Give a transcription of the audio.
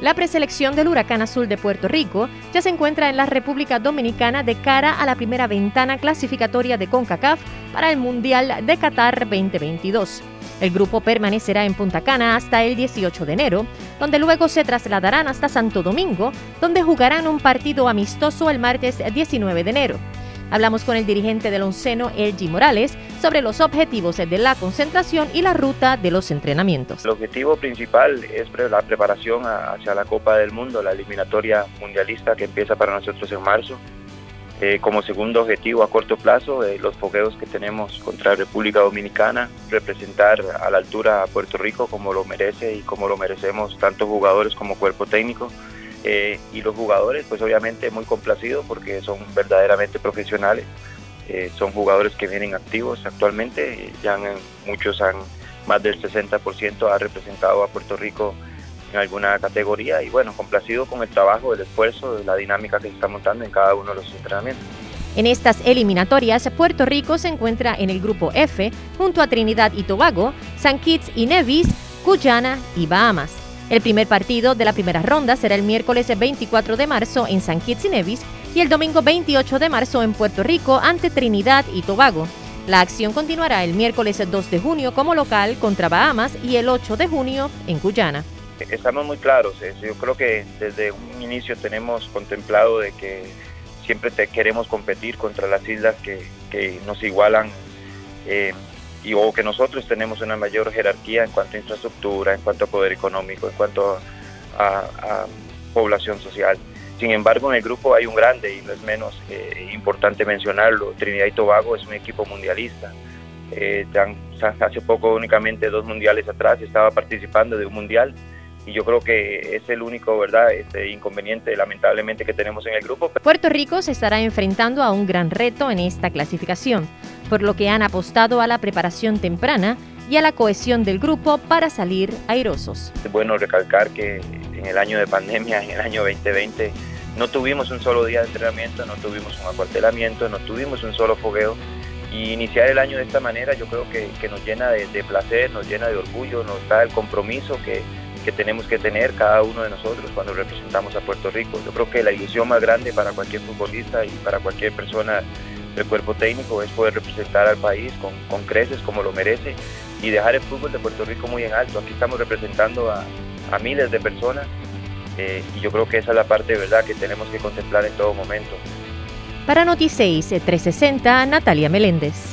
La preselección del Huracán Azul de Puerto Rico ya se encuentra en la República Dominicana de cara a la primera ventana clasificatoria de CONCACAF para el Mundial de Qatar 2022. El grupo permanecerá en Punta Cana hasta el 18 de enero, donde luego se trasladarán hasta Santo Domingo, donde jugarán un partido amistoso el martes 19 de enero. Hablamos con el dirigente del onceno, Elgi Morales, sobre los objetivos de la concentración y la ruta de los entrenamientos. El objetivo principal es la preparación hacia la Copa del Mundo, la eliminatoria mundialista que empieza para nosotros en marzo. Eh, como segundo objetivo a corto plazo, eh, los fogueos que tenemos contra República Dominicana, representar a la altura a Puerto Rico como lo merece y como lo merecemos tanto jugadores como cuerpo técnico. Eh, y los jugadores, pues obviamente muy complacidos porque son verdaderamente profesionales. Eh, son jugadores que vienen activos actualmente, ya muchos han, más del 60% ha representado a Puerto Rico en alguna categoría y bueno, complacido con el trabajo, el esfuerzo, la dinámica que se está montando en cada uno de los entrenamientos. En estas eliminatorias, Puerto Rico se encuentra en el grupo F junto a Trinidad y Tobago, San Kitts y Nevis, Guyana y Bahamas. El primer partido de la primera ronda será el miércoles 24 de marzo en San Kitts y Nevis y el domingo 28 de marzo en Puerto Rico ante Trinidad y Tobago. La acción continuará el miércoles 2 de junio como local contra Bahamas y el 8 de junio en Guyana. Estamos muy claros, yo creo que desde un inicio tenemos contemplado de que siempre te queremos competir contra las islas que, nos igualan eh, y o que nosotros tenemos una mayor jerarquía en cuanto a infraestructura, en cuanto a poder económico, en cuanto a, población social. Sin embargo, en el grupo hay un grande y no es menos eh, importante mencionarlo. Trinidad y Tobago es un equipo mundialista. Eh, hace poco, únicamente dos mundiales atrás, estaba participando de un mundial y yo creo que es el único verdad este inconveniente lamentablemente que tenemos en el grupo. Puerto Rico se estará enfrentando a un gran reto en esta clasificación por lo que han apostado a la preparación temprana y a la cohesión del grupo para salir airosos. Es bueno recalcar que en el año de pandemia, en el año 2020, no tuvimos un solo día de entrenamiento, no tuvimos un acuartelamiento, no tuvimos un solo fogueo. Y iniciar el año de esta manera yo creo que, nos llena de, placer, nos llena de orgullo, nos da el compromiso que, que tenemos que tener cada uno de nosotros cuando representamos a Puerto Rico. Yo creo que la ilusión más grande para cualquier futbolista y para cualquier persona el cuerpo técnico es poder representar al país con, creces como lo merece y dejar el fútbol de Puerto Rico muy en alto. Aquí estamos representando a, miles de personas eh, y yo creo que esa es la parte de verdad que tenemos que contemplar en todo momento. Para Noticias 360, Natalia Meléndez.